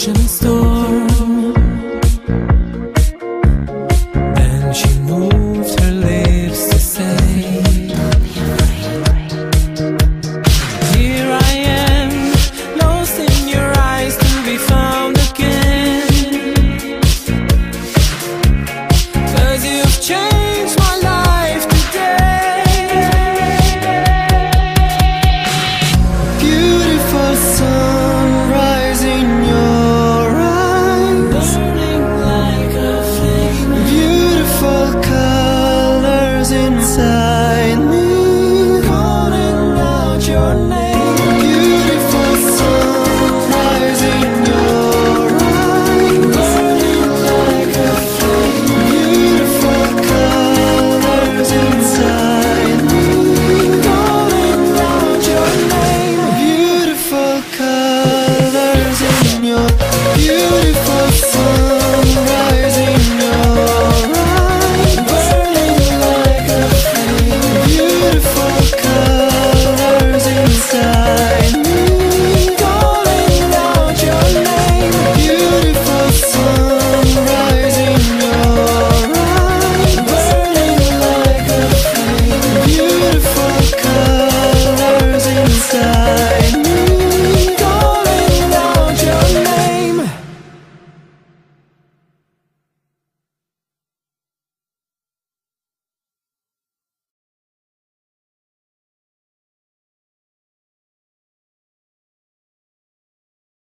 ocean story.